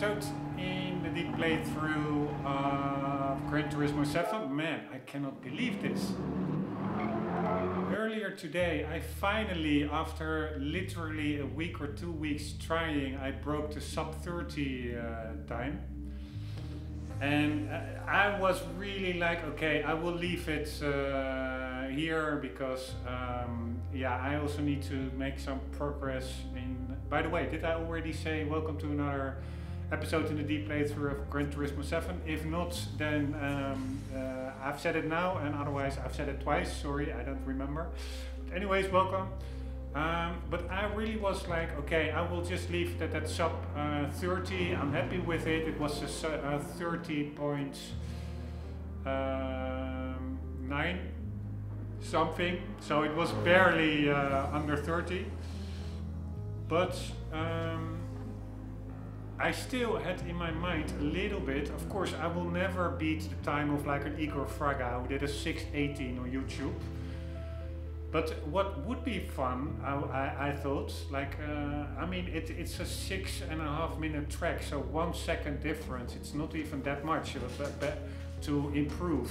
episode in the deep playthrough of Gran Turismo 7. Man, I cannot believe this. Earlier today, I finally, after literally a week or two weeks trying, I broke the sub 30 uh, time. And uh, I was really like, okay, I will leave it uh, here because, um, yeah, I also need to make some progress in. By the way, did I already say welcome to another episode in the deep playthrough of Gran Turismo 7? If not, then um, uh, I've said it now, and otherwise, I've said it twice. Sorry, I don't remember. But, anyways, welcome. Um, but I really was like, okay, I will just leave that at sub uh, 30. I'm happy with it. It was a, a 30.9 um, something, so it was barely uh, under 30. But um, I still had in my mind a little bit. Of course, I will never beat the time of like an Igor Fraga who did a 618 on YouTube. But what would be fun, I, I, I thought, like, uh, I mean, it, it's a six and a half minute track, so one second difference. It's not even that much to improve.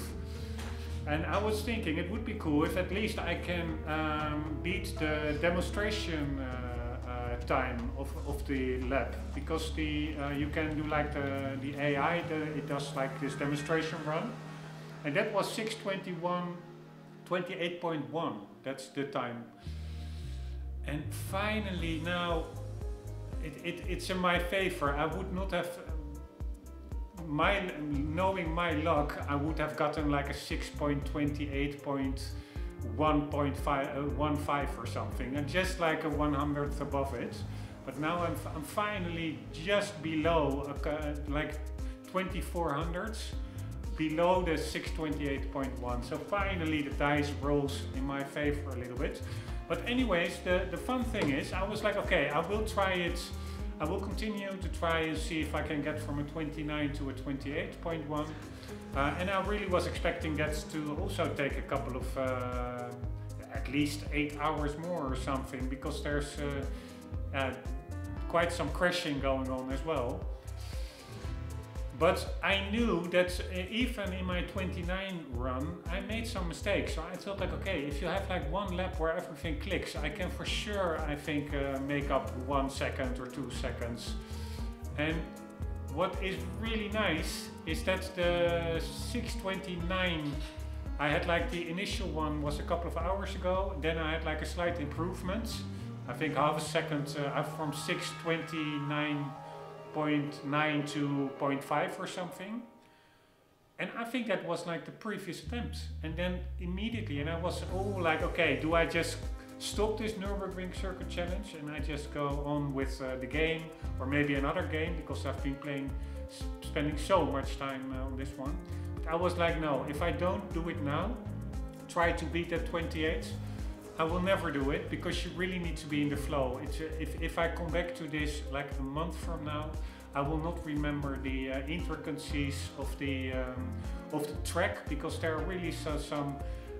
And I was thinking it would be cool if at least I can um, beat the demonstration uh, Time of, of the lab. Because the uh, you can do like the, the AI the, it does like this demonstration run. And that was 621 28.1 that's the time. And finally now it, it, it's in my favor. I would not have my knowing my luck I would have gotten like a 6.28 points. 1.5 uh, or something, and just like a 100th above it. But now I'm, I'm finally just below, a, like 2400s, below the 628.1. So finally the dice rolls in my favor a little bit. But anyways, the, the fun thing is, I was like, okay, I will try it. I will continue to try and see if I can get from a 29 to a 28.1. Uh, and I really was expecting that to also take a couple of, uh, at least eight hours more or something, because there's uh, uh quite some crashing going on as well. But I knew that uh, even in my 29 run, I made some mistakes. So I thought like, okay, if you have like one lap where everything clicks, I can for sure, I think, uh, make up one second or two seconds. And what is really nice is that the 629 I had like the initial one was a couple of hours ago. Then I had like a slight improvement. I think half a second uh, from 629.9 to 0.5 or something. And I think that was like the previous attempt. And then immediately, and I was all like, okay, do I just stop this Nürburgring Circuit Challenge and I just go on with uh, the game or maybe another game because I've been playing, spending so much time uh, on this one. But I was like, no, if I don't do it now, try to beat that 28, I will never do it because you really need to be in the flow. It's a, if, if I come back to this like a month from now, I will not remember the uh, intricacies of the um, of the track because there are really so, some.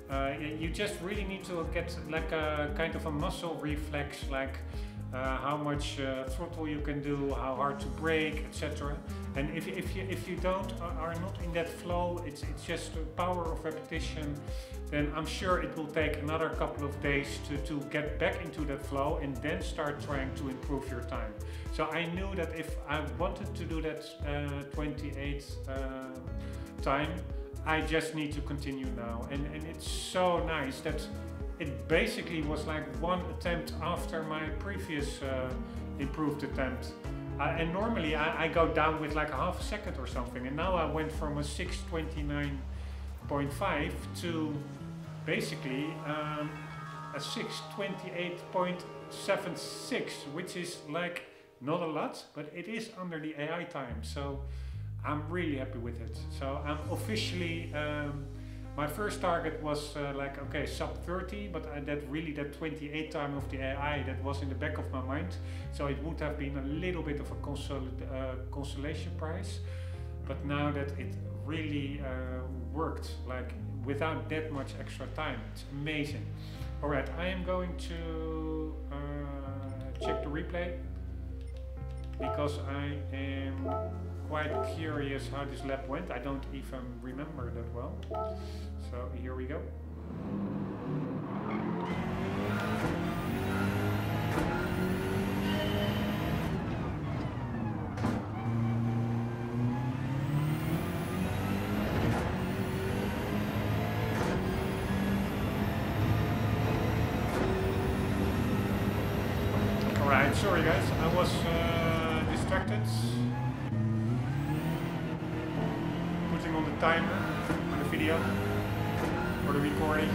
Uh, you just really need to get like a kind of a muscle reflex, like uh, how much uh, throttle you can do, how hard to brake, etc. And if, if you if you don't uh, are not in that flow, it's it's just the power of repetition. Then I'm sure it will take another couple of days to to get back into that flow and then start trying to improve your time. So I knew that if I wanted to do that uh, 28 uh, time, I just need to continue now. And and it's so nice that it basically was like one attempt after my previous uh, improved attempt. Uh, and normally I, I, go down with like a half a second or something. And now I went from a 629.5 to basically um, a 628.76, which is like not a lot, but it is under the AI time. So I'm really happy with it. So I'm officially um, my first target was uh, like, okay, sub 30, but uh, that really, that 28 time of the AI, that was in the back of my mind. So it would have been a little bit of a consol uh, consolation prize. But now that it really uh, worked like without that much extra time. It's amazing. All right, I am going to uh, check the replay because I am quite curious how this lap went. I don't even remember that well. So here we go. Alright, sorry guys, I was uh, distracted. Putting on the the video, for the recording.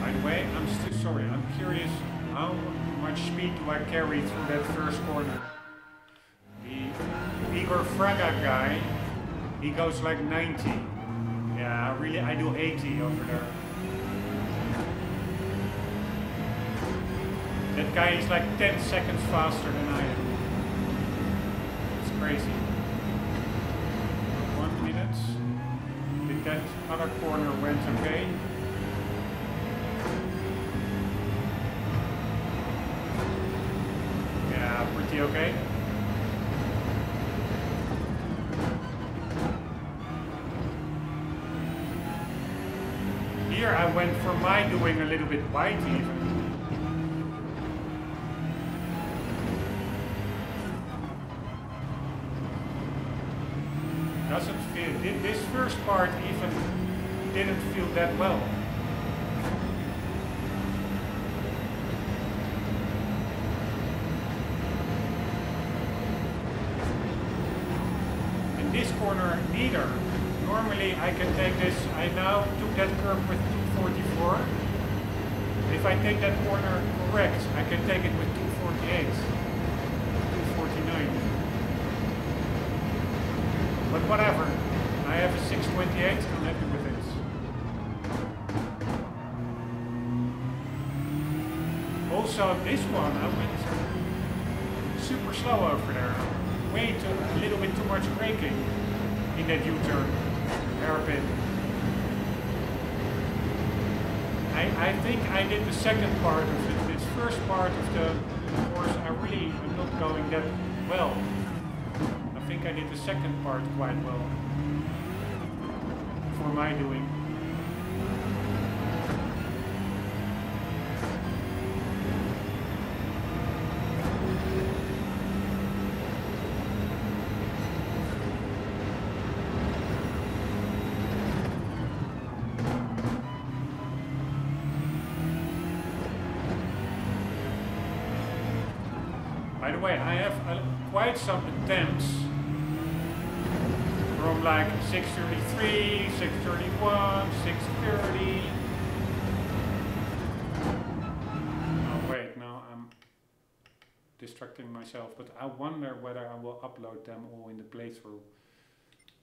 By the way, I'm still sorry, I'm curious how much speed do I carry through that first corner? The Igor Fraga guy he goes like 90. Yeah, really, I do 80 over there. Guy is like 10 seconds faster than I am. It's crazy. One minute. Did that other corner went okay? Yeah, pretty okay. Here I went for my doing a little bit wide even. First part even didn't feel that well. In this corner, neither. Normally I can take this, I now took that curve with 244. If I take that corner correct, I can take it with 248, 249. But whatever, I have a 628, I'm happy with it. Also, this one, I went super slow over there. Way too, a little bit too much braking in that U-turn, hairpin. I, I think I did the second part of it. This first part of the course, I really am not going that well. I think I did the second part quite well. For my doing. By the way, I have uh, quite some attempts like 633, 631, 630. Oh wait, now I'm distracting myself, but I wonder whether I will upload them all in the playthrough.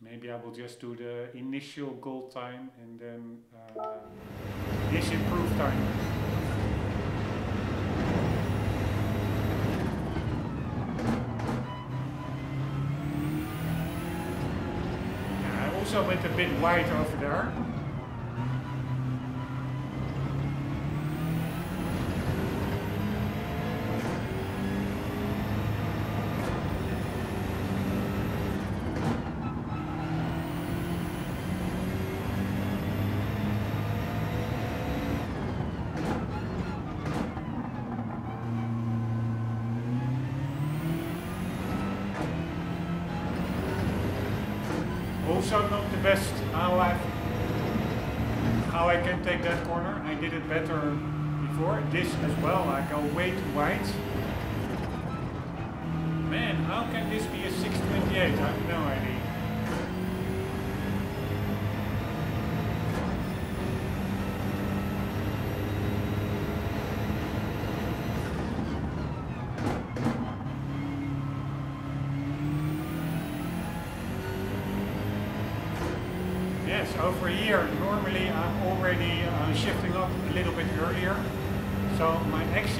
Maybe I will just do the initial goal time and then uh, this improved time. I also a bit wide over there.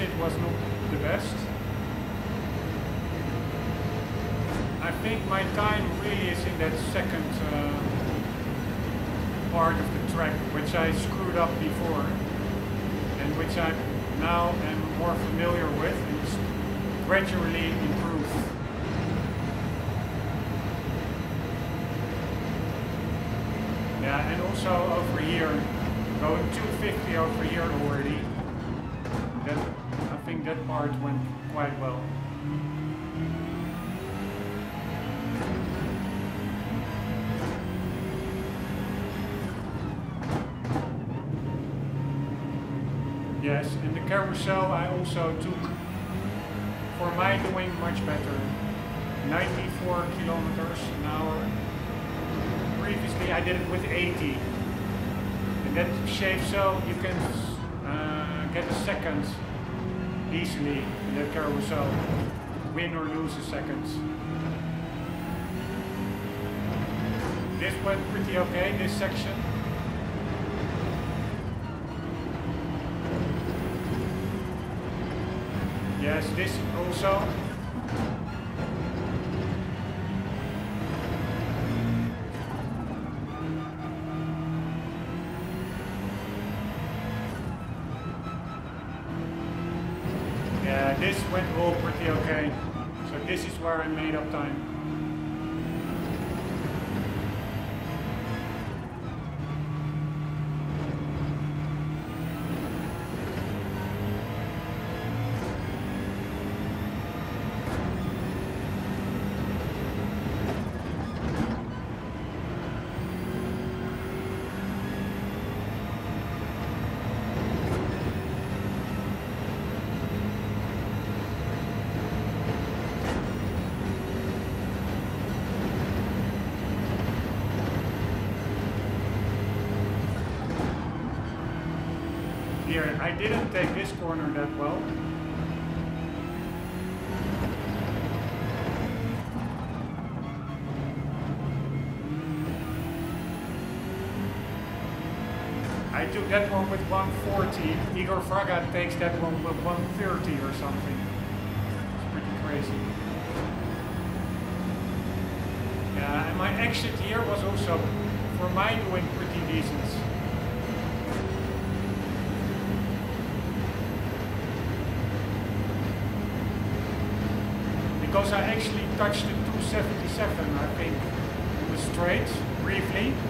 Exit was not the best. I think my time really is in that second uh, part of the track, which I screwed up before, and which I now am more familiar with, and gradually improve. Yeah, and also over here, going 250 over here already. Part went quite well. Yes, and the carousel I also took for my doing much better. 94 kilometers an hour. Previously I did it with 80. And that shape so you can uh, get a second easily in that carousel. Win or lose a seconds. This went pretty okay, this section. Yes, this also. Made up time. Didn't take this corner that well. I took that one with 140. Igor Fraga takes that one with 130 or something. It's pretty crazy. Yeah, and my exit here was also, for my doing, pretty decent. Because I actually touched the 277, I think, on the straight, briefly.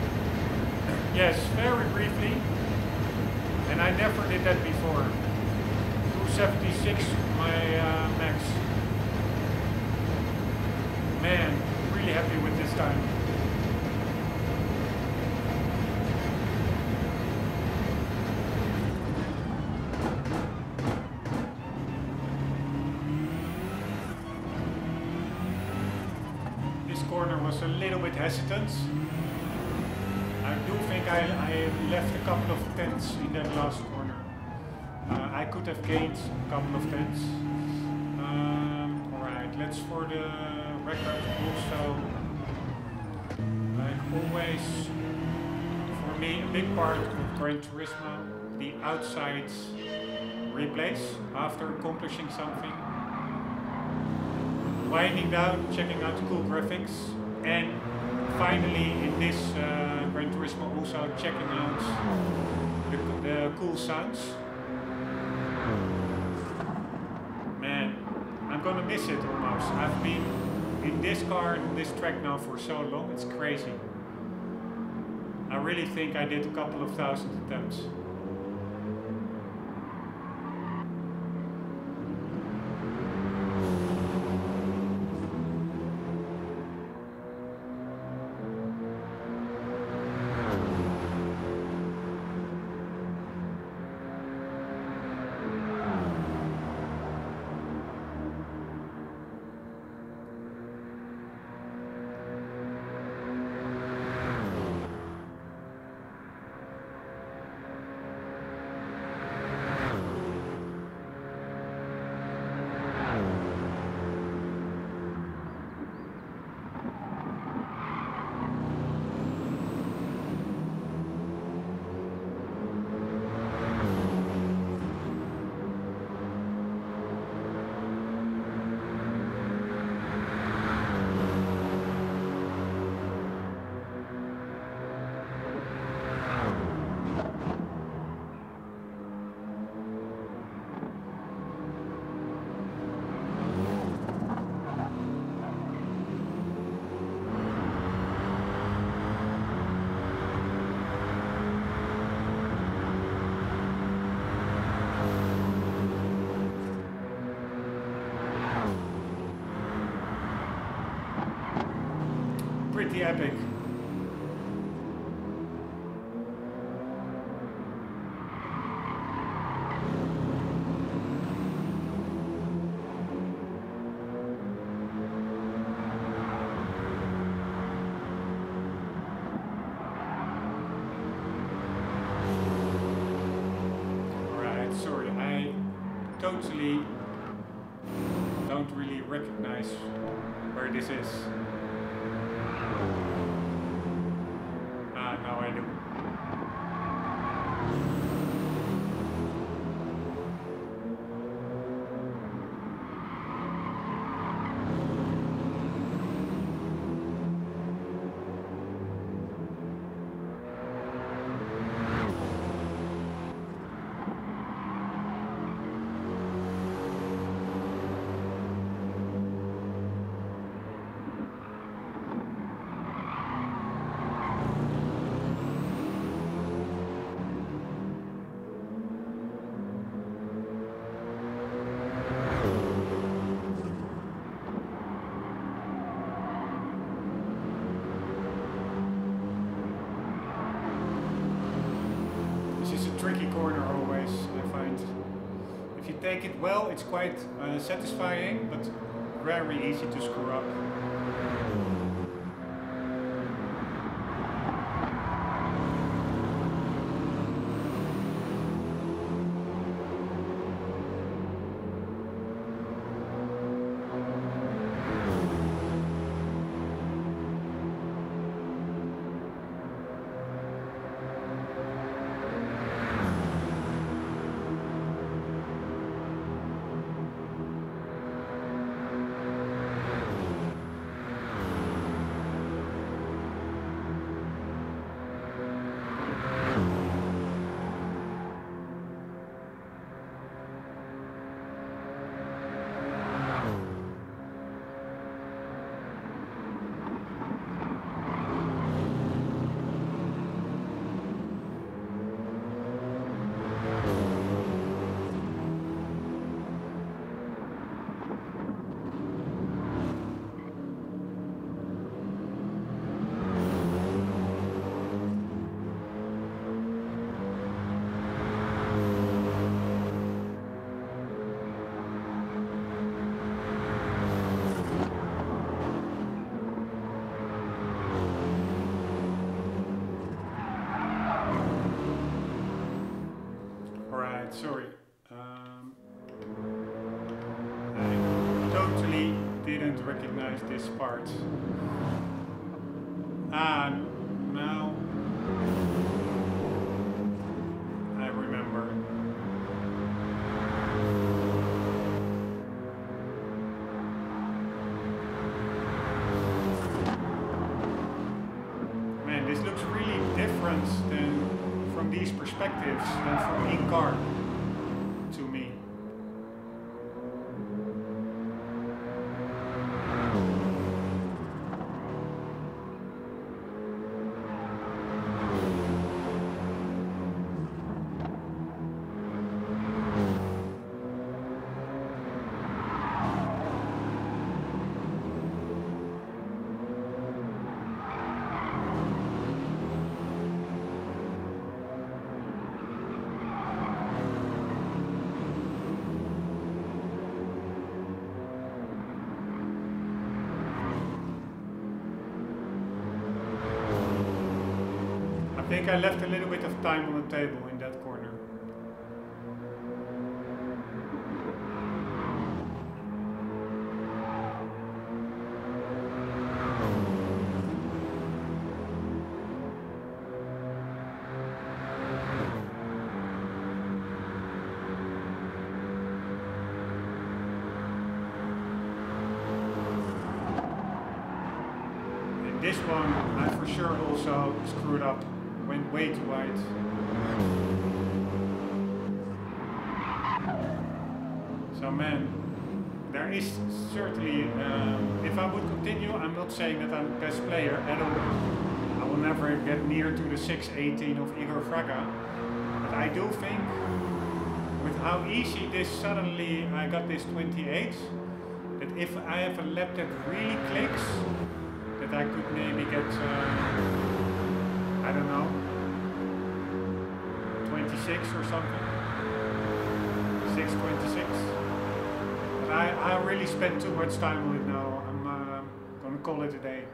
Yes, very briefly. And I never did that before. 276, my uh, max. Man, really happy with this time. Hesitant. I do think I, I left a couple of tenths in that last corner. Uh, I could have gained a couple of tenths. Um, Alright, let's for the record also, like always, for me a big part of Gran Turismo, the outside replays after accomplishing something. Winding down, checking out cool graphics, and finally in this uh, Gran Turismo also checking out the, the cool sounds. Man, I'm gonna miss it almost. I've been in this car and this track now for so long, it's crazy. I really think I did a couple of thousand attempts. Totally don't really recognize where this is. Take it well, it's quite uh, satisfying, but very easy to screw up. This part. Ah, now I remember. Man, this looks really different than from these perspectives than from in I left a little bit of time on the table not saying that I'm the best player at all. I will never get near to the 618 of Igor Fraga. But I do think with how easy this suddenly, I got this 28, that if I have a lap that really clicks, that that I could maybe get, uh, I don't know, 26 or something. 626. But I, I really spent too much time on it now. I'm uh, gonna call it a day.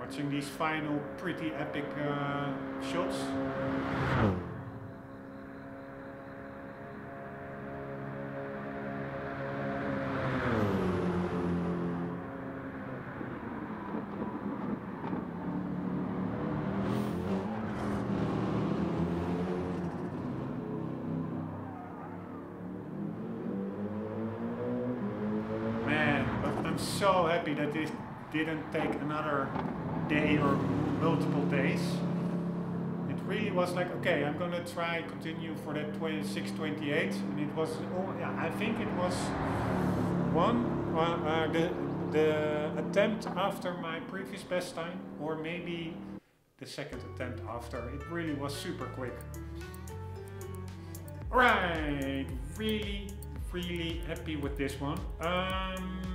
Watching these final pretty epic uh, shots. So happy that this didn't take another day or multiple days. It really was like, okay, I'm gonna try continue for that 2628, and it was, oh yeah, I think it was one, uh, uh, the, the attempt after my previous best time, or maybe the second attempt after. It really was super quick. Right, really, really happy with this one. Um,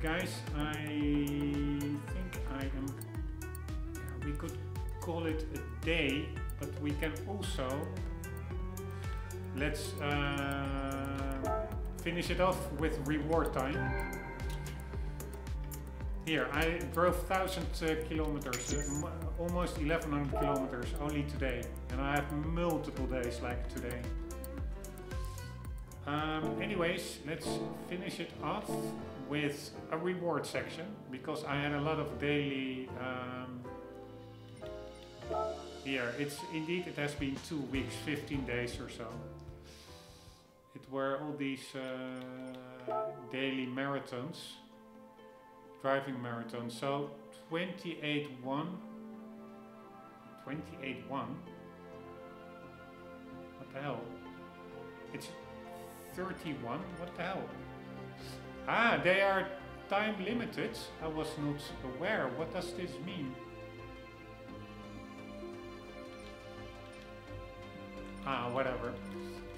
guys, I think I am, yeah, we could call it a day, but we can also, let's uh, finish it off with reward time. Here, I drove 1000 uh, kilometers, uh, almost 1100 kilometers only today, and I have multiple days like today. Um, anyways, let's finish it off with a reward section because I had a lot of daily um, here. It's indeed it has been two weeks 15 days or so. It were all these uh, daily marathons driving marathons. So 28 1 28 1 what the hell? It's 31 what the hell Ah, they are time limited. I was not aware. What does this mean? Ah, whatever.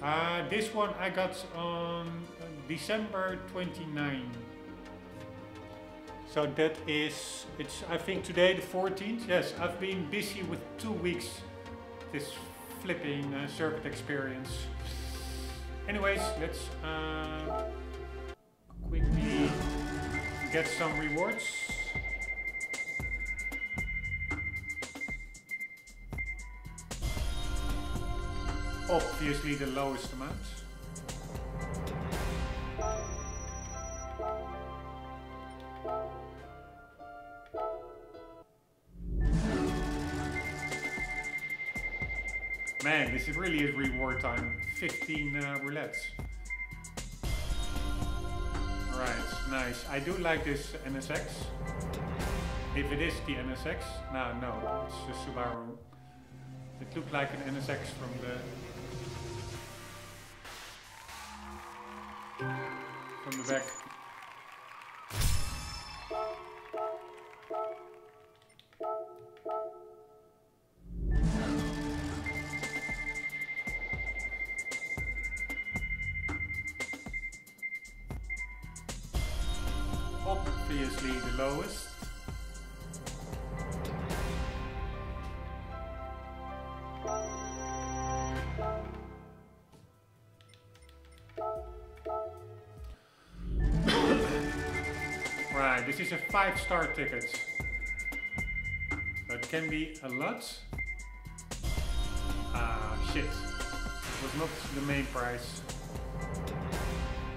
Uh, this one I got on December 29. So that is, it's I think today the 14th. Yes, I've been busy with two weeks this flipping uh, circuit experience. Anyways, let's uh, get some rewards. Obviously the lowest amount. Man, this is really is reward time. 15 uh, roulettes. Nice. I do like this NSX. If it is the NSX. No, no, it's a Subaru. It looked like an NSX from the... From the back. Right, this is a five star ticket. That can be a lot. Ah, shit. It was not the main price.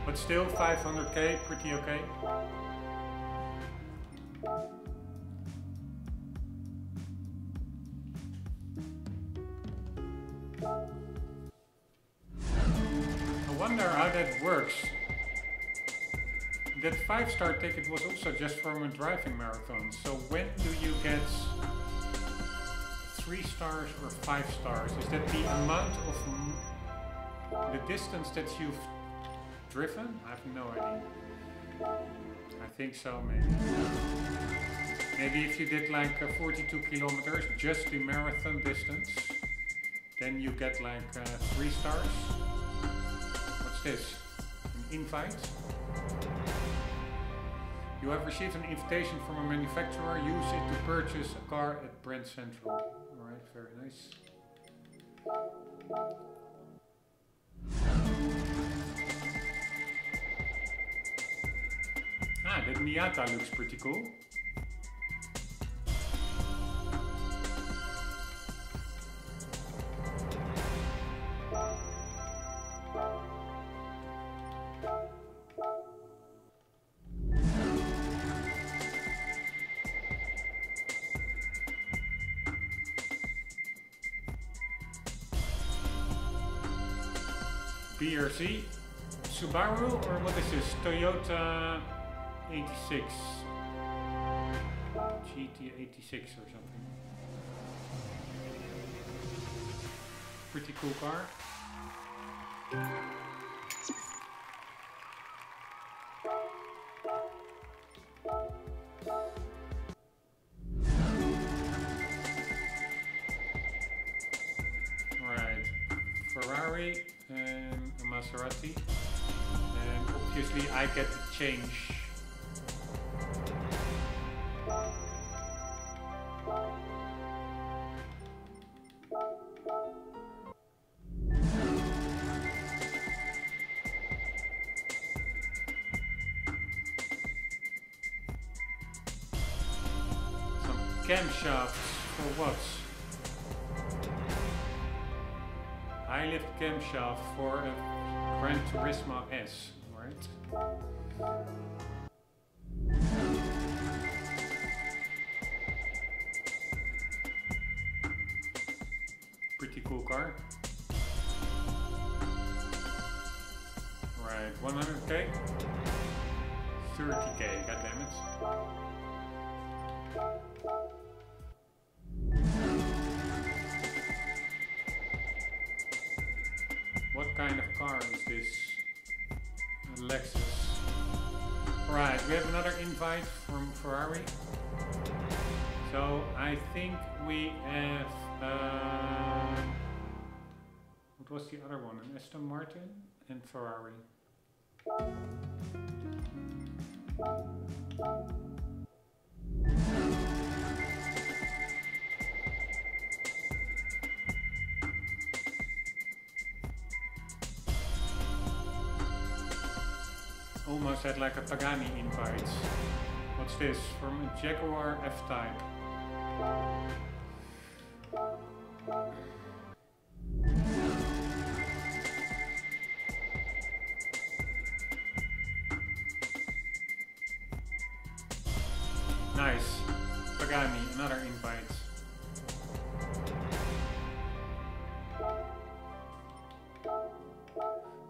But still, 500k, pretty okay. Star ticket was also just from a driving marathon. So when do you get three stars or five stars? Is that the amount of the distance that you've driven? I have no idea. I think so, maybe. Maybe if you did like uh, 42 kilometers, just the marathon distance, then you get like uh, three stars. What's this? An invite. You have received an invitation from a manufacturer. Use it to purchase a car at Brand Central. Alright, very nice. Ah, the Miata looks pretty cool. BRZ, Subaru, or what is this? Toyota 86. GT86 or something. Pretty cool car. For what? I lift camshaft for a Gran Turismo S, right? Pretty cool car. Right, 100k? 30k, god I think we have. Uh, what was the other one? An Aston Martin and Ferrari. Almost had like a Pagani invite. What's this? From a Jaguar F-Type. Nice. Pagani, another invite.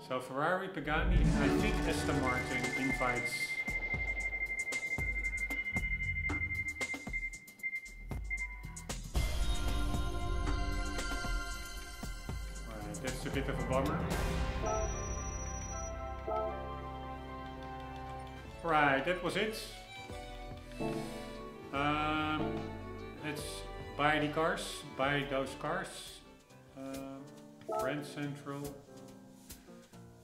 So Ferrari, Pagani, and I think Aston Martin invites. That's a bit of a bummer. Right, that was it. Um, let's buy the cars, buy those cars. Um, Central.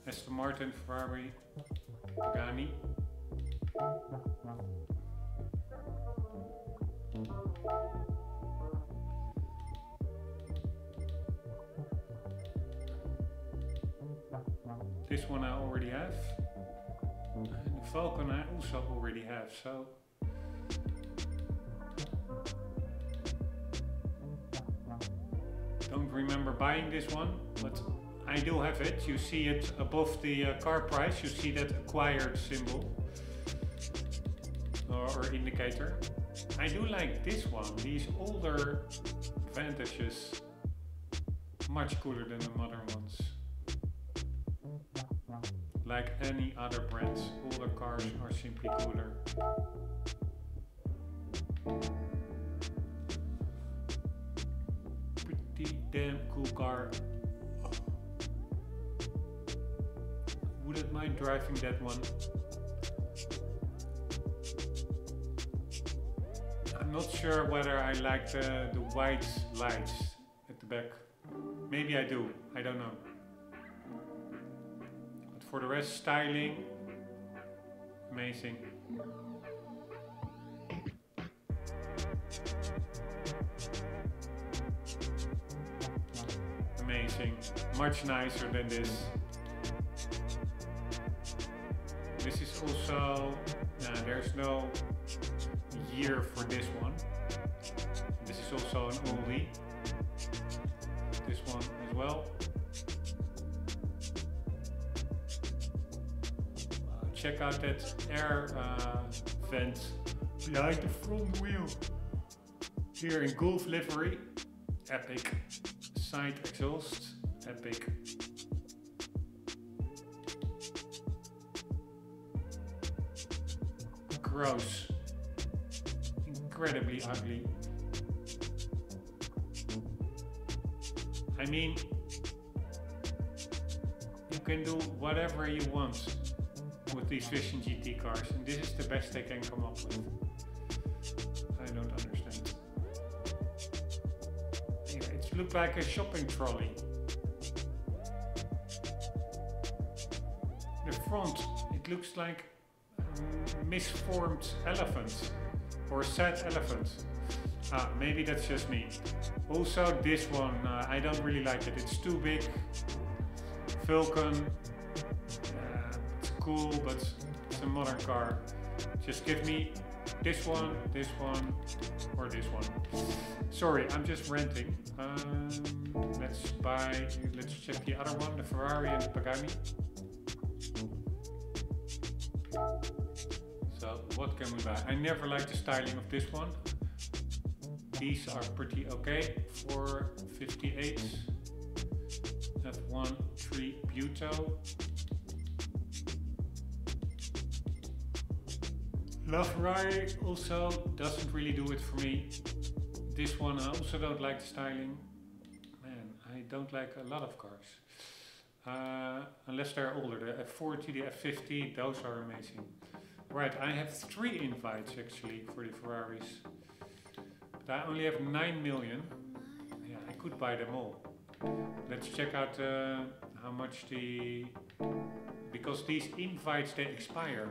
Aston Martin, Ferrari, Pagani. This one I already have. And the Falcon I also already have, so... Don't remember buying this one, but I do have it. You see it above the uh, car price. You see that acquired symbol or, or, indicator. I do like this one. These older Vantages, much cooler than the modern ones. Like any other brands, older cars are simply cooler. Pretty damn cool car. wouldn't mind driving that one. I'm not sure whether I like the, the white lights at the back. Maybe I do, I don't know. For the rest, styling. Amazing. Amazing. Much nicer than this. This is also, uh, there's no year for this one. This is also an only. This one as well. Check out that air uh, vent behind the front wheel. Here in Gulf livery, epic. Side exhaust, epic. Gross. Incredibly ugly. I mean, you can do whatever you want these Vision GT cars, and this is the best they can come up with. I don't understand. Yeah, it looks like a shopping trolley. The front, it looks like a misformed elephant or sad elephant. Ah, maybe that's just me. Also, this one, uh, I don't really like it. It's too big. Vulcan, cool, but it's a modern car. Just give me this one, this one, or this one. Sorry, I'm just renting. Um, let's buy, let's check the other one, the Ferrari and the Pagani. So, what can we buy? I never liked the styling of this one. These are pretty okay for 58. F1 3 Buto. LaFerrari also doesn't really do it for me. This one I also don't like the styling. Man, I don't like a lot of cars. Uh, unless they're older. The F40, the F50, those are amazing. Right, I have three invites actually for the Ferraris. But I only have 9 million. Yeah, I could buy them all. Let's check out uh, how much the... Because these invites, they expire.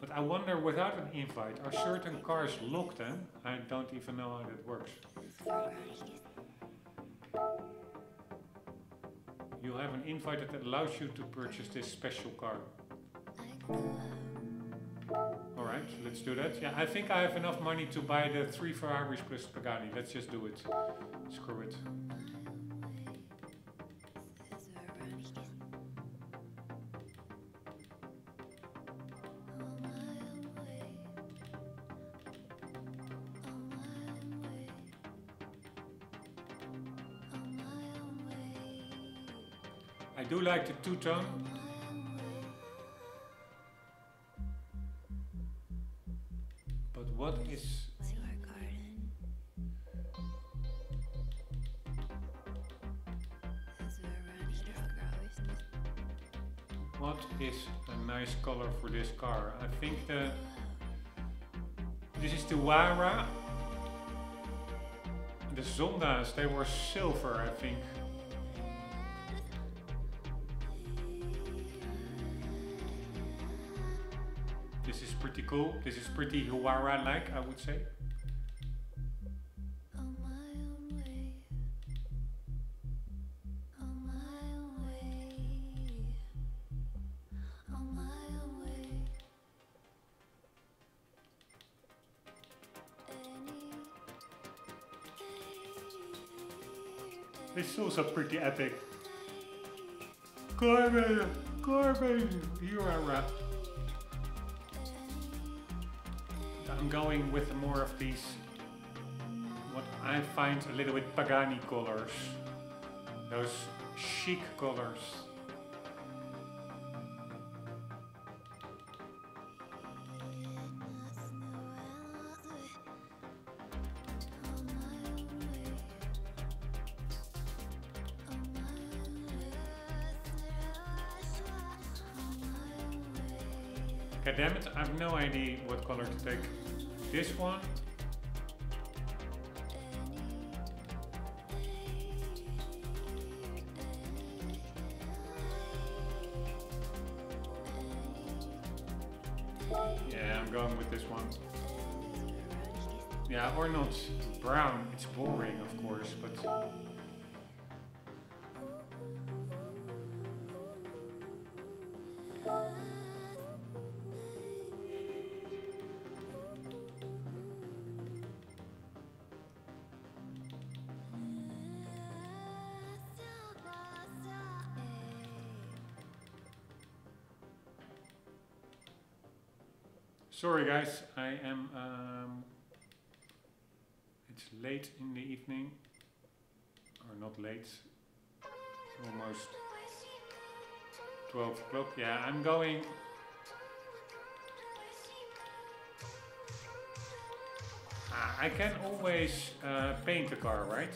But I wonder, without an invite, are certain cars locked then? I don't even know how that works. You have an invite that allows you to purchase this special car. Alright, let's do that. Yeah, I think I have enough money to buy the three Ferraris plus Pagani. Let's just do it. Screw it. Like the two-tone. But what is... What is a nice color for this car? I think the... This is the Huayra. The Zondas, they were silver, I think. Cool. This is pretty Huayra-like, I would say. This is also pretty epic. Corbin! Corbin! You are rap. I'm going with more of these, what I find a little bit Pagani colors. Those chic colors. Idea what color to take. This one. Sorry guys, I am, um, it's late in the evening, or not late, almost 12 o'clock. Yeah, I'm going Ah, I can always uh, paint the car, right?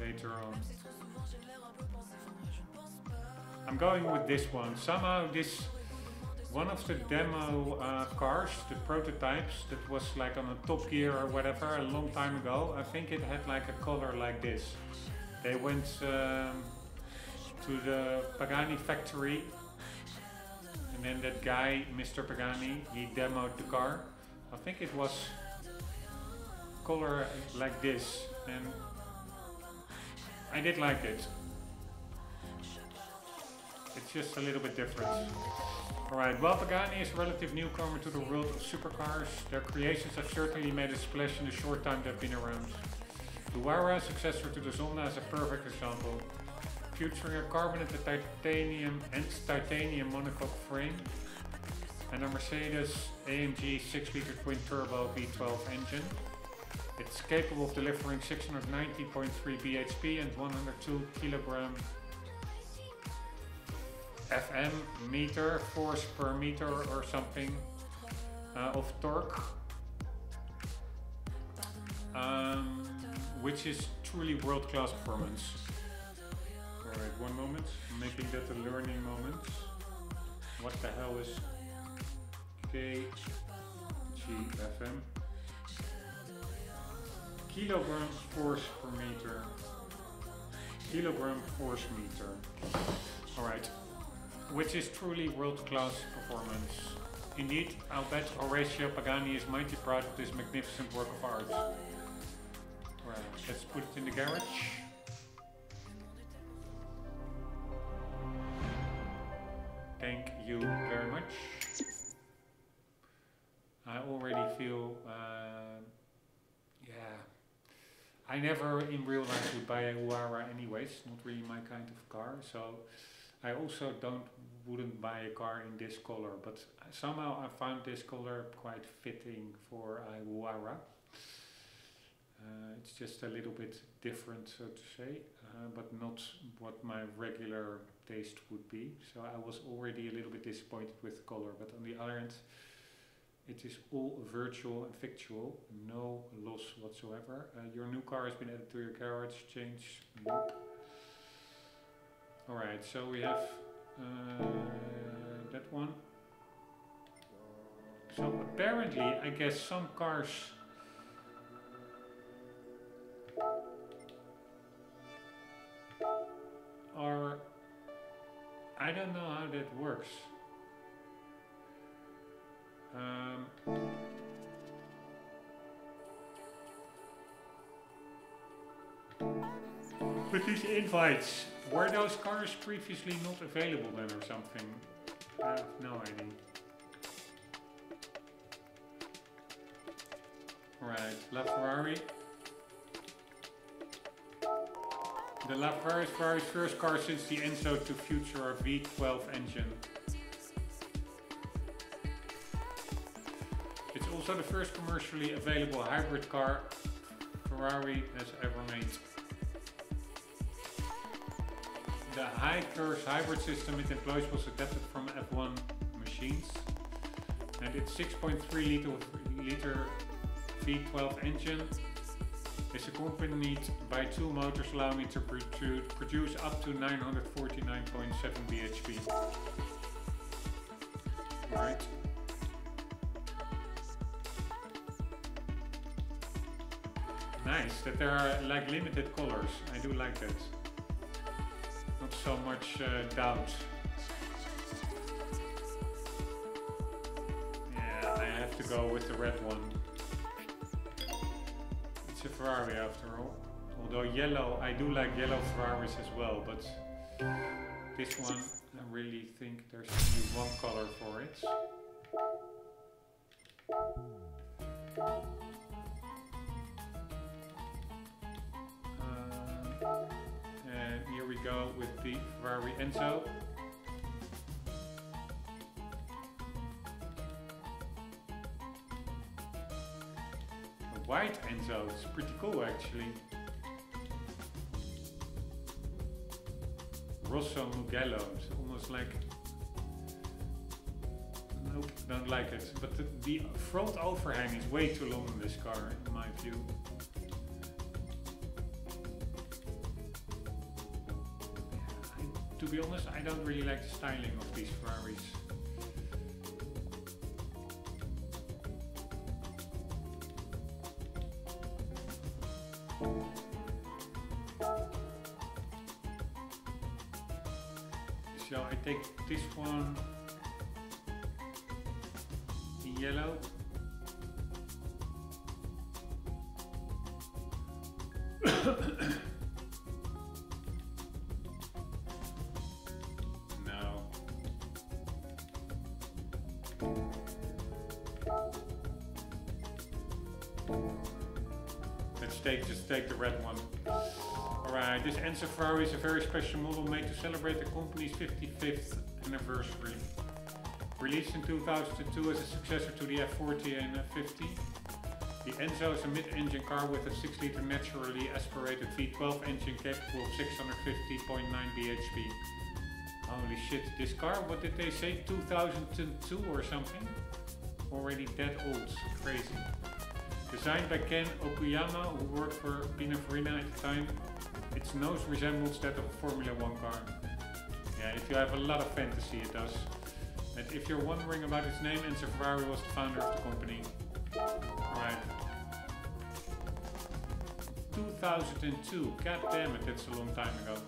Later on. I'm going with this one. Somehow this, one of the demo uh, cars, the prototypes, that was like on a Top Gear or whatever a long time ago. I think it had like a color like this. They went um, to the Pagani factory and then that guy, Mr. Pagani, he demoed the car. I think it was color like this and I did like it. It's just a little bit different. Alright, well Pagani is a relative newcomer to the world of supercars. Their creations have certainly made a splash in the short time they've been around. The Huayra, successor to the Zonda, is a perfect example. Featuring a carbonated titanium and titanium monocoque frame and a Mercedes AMG 6 liter twin turbo V12 engine. It's capable of delivering 690.3 bhp and 102 kilogram FM meter, force per meter or something uh, of torque. Um, which is truly world-class performance. Alright, one moment. Making that a learning moment. What the hell is KGFM? Kilogram force per meter. Kilogram force meter. Alright. Which is truly world-class performance. Indeed, I'll bet Pagani is mighty proud of this magnificent work of art. Right, let's put it in the garage. Thank you very much. I already feel, uh, yeah, I never in real life would buy a Huayra anyways, not really my kind of car, so I also don't wouldn't buy a car in this color, but somehow I found this color quite fitting for a Huayra. Uh, it's just a little bit different, so to say, uh, but not what my regular taste would be. So I was already a little bit disappointed with the color, but on the other hand, it is all virtual and fictual, no loss whatsoever. Uh, your new car has been added to your garage, change, nope. Alright, so we have uh, that one. So apparently, I guess some cars are I don't know how that works. Um, these invites, were those cars previously not available then or something? I have no idea. Right, LaFerrari. The LaFerrari is Ferrari's first car since the Enzo to Futura V12 engine. It's also the first commercially available hybrid car Ferrari has ever made. The high curse hybrid system it employs was adapted from F1 machines and its 6.3 liter, liter V12 engine is accompanied by two motors allowing it to produce up to 949.7 bhp. Right. Nice, that there are like limited colors. I do like that. So much uh, doubt. Yeah, I have to go with the red one. It's a Ferrari after all. Although yellow, I do like yellow Ferraris as well, but this one, I really think there's only one color for it. we go with the Ferrari Enzo. A white Enzo, is pretty cool actually. Rosso Mugello, it's almost like nope, don't like it. But the, the front overhang is way too long in this car, in my view. Be honest, I don't really like the styling of these Ferraris. So I take this one in yellow. Ferrari is a very special model made to celebrate the company's 55th anniversary. Released in 2002 as a successor to the F40 and F50, the Enzo is a mid-engine car with a 6-litre naturally aspirated V12 engine capable of 650.9 bhp. Holy shit, this car, what did they say, 2002 or something? Already that old, crazy. Designed by Ken Okuyama, who worked for Pininfarina at the time, its nose resembles that of a Formula 1 car. Yeah, if you have a lot of fantasy, it does. And if you're wondering about its name, Enzo Ferrari was the founder of the company. Alright. 2002. God damn it, that's a long time ago.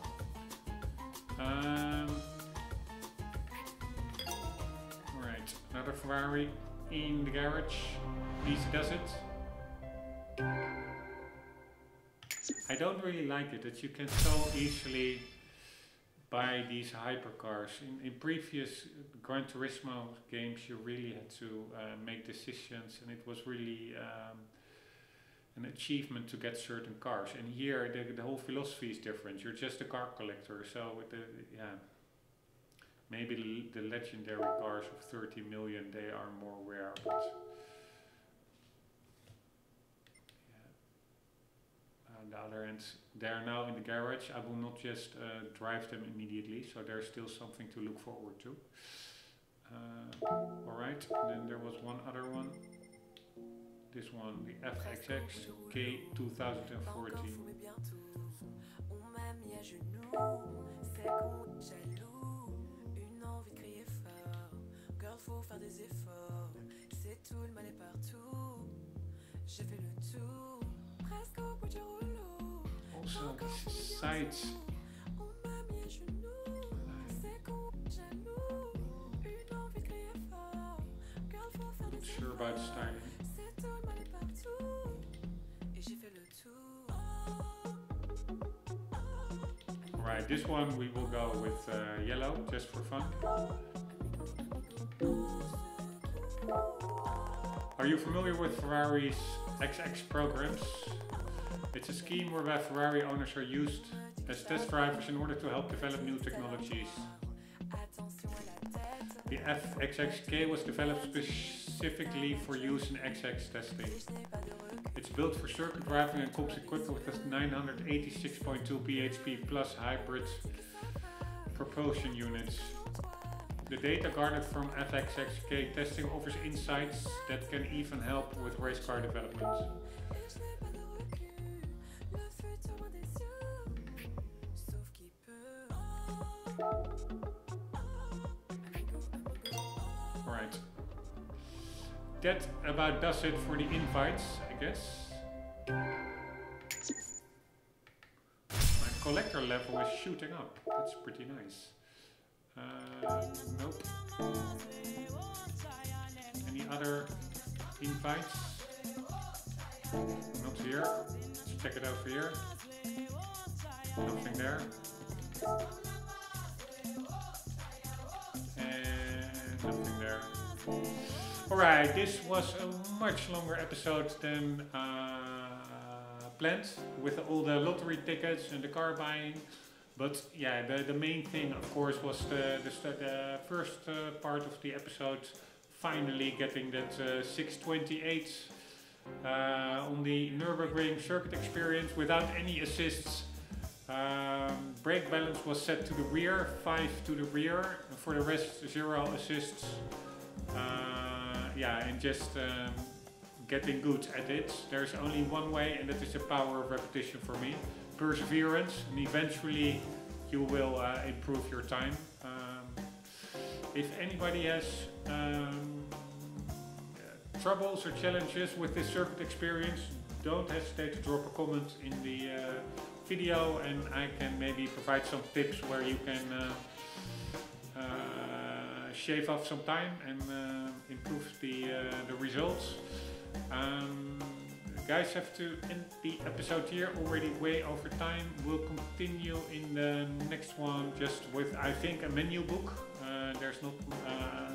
Um, Alright, another Ferrari in the garage. Easy does it. Don't really like it that you can so easily buy these hypercars. In, in previous Gran Turismo games, you really had to uh, make decisions, and it was really um, an achievement to get certain cars. And here, the, the whole philosophy is different. You're just a car collector, so the, yeah. Maybe the, the legendary cars of 30 million, they are more rare, but on the other end, they are now in the garage. I will not just uh, drive them immediately, so there's still something to look forward to. Uh, Alright, then there was one other one. This one, the FXX K2014. faut faire des efforts. C'est tout le mal est partout. J'ai fait le tour, Also, sides. Not sure about styling. Right, this one we will go with uh, yellow just for fun. Are you familiar with Ferrari's XX programs? It's a scheme whereby Ferrari owners are used as test drivers in order to help develop new technologies. The FXXK was developed specifically for use in XX testing. It's built for circuit driving and comes equipped with a 986.2 bhp plus hybrid propulsion units. The data garnered from FXXK testing offers insights that can even help with race car development. Alright. That about does it for the invites, I guess. My collector level is shooting up. That's pretty nice. Nope. Any other invites? Not here. Let's check it over here. Nothing there. And nothing there. Alright, this was a much longer episode than uh, planned with all the lottery tickets and the car buying. But yeah, the, the main thing, of course, was the, the, the first uh, part of the episode finally getting that uh, 628 Uh, on the Nürburgring circuit experience without any assists. Um, brake balance was set to the rear, 5 to the rear. and For the rest, zero assists. Uh, yeah, and just um, getting good at it. There's only one way, and that is the power of repetition for me. Perseverance, and eventually you will uh, improve your time. Um, if anybody has um, uh, troubles or challenges with this circuit experience, don't hesitate to drop a comment in the uh, video and I can maybe provide some tips where you can uh, uh, shave off some time and uh, improve the, the results. Um, guys have to end the episode here already way over time. We'll continue in the next one just with I think a menu book. Uh, there's not uh,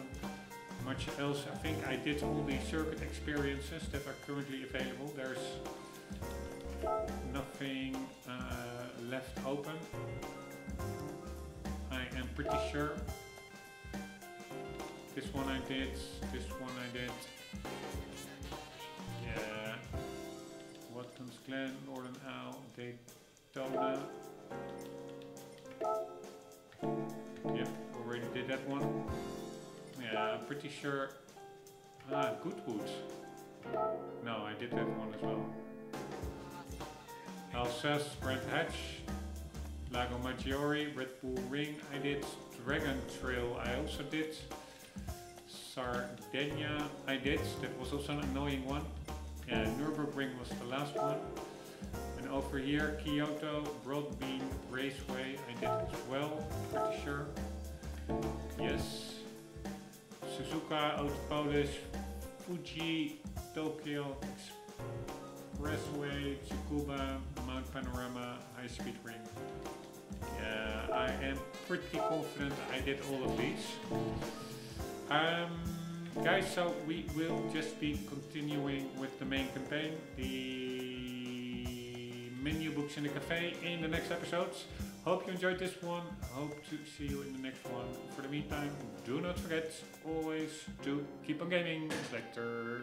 much else. I think I did all the circuit experiences that are currently available. There's nothing uh, left open. I am pretty sure. This one I did, this one I did. Yeah. Watkins Glen, Northern Isle, Daytona. Yep, already did that one. Yeah, I'm pretty sure. Ah, Goodwood. No, I did that one as well. Alsace, Brands Hatch, Lago Maggiore, Red Bull Ring I did, Dragon Trail I also did, Sardinia I did, that was also an annoying one. Yeah, Nürburgring was the last one. And over here, Kyoto, Broadbean Raceway I did as well, pretty sure. Yes. Suzuka, Autopolis, Fuji, Tokyo, Expressway, Tsukuba, Mount Panorama, High Speed Ring. Yeah, I am pretty confident I did all of these. Um, guys, so we will just be continuing with the main campaign, the menu books in the cafe in the next episodes. Hope you enjoyed this one. Hope to see you in the next one. For the meantime, do not forget always to keep on gaming. Lecter.